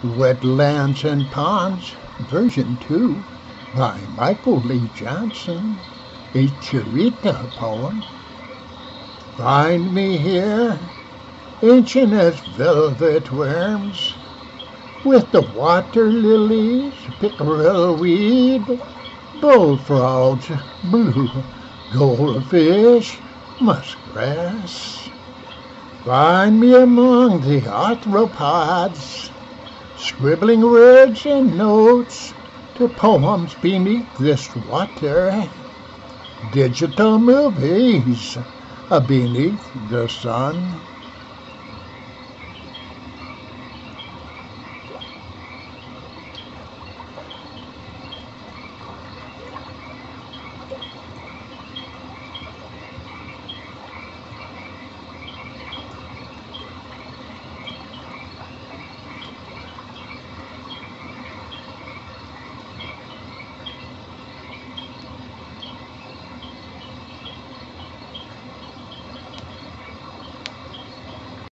Wetlands and Ponds, version 2 by Michael Lee Johnson, a Cherita poem. Find me here, ancient as velvet worms, with the water lilies, pickerel weed, bullfrogs, blue goldfish, muskgrass. Find me among the arthropods, scribbling words and notes to poems beneath this water, digital movies uh, beneath the sun.